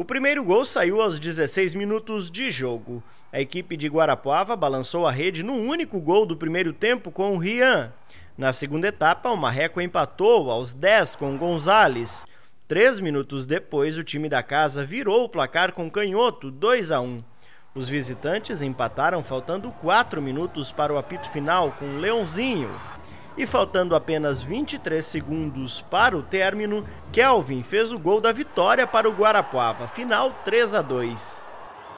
O primeiro gol saiu aos 16 minutos de jogo. A equipe de Guarapuava balançou a rede no único gol do primeiro tempo com o Rian. Na segunda etapa, o Marreco empatou aos 10 com Gonzales. Três minutos depois, o time da casa virou o placar com Canhoto 2 a 1. Os visitantes empataram faltando 4 minutos para o apito final com Leãozinho. E faltando apenas 23 segundos para o término, Kelvin fez o gol da vitória para o Guarapuava, final 3 a 2.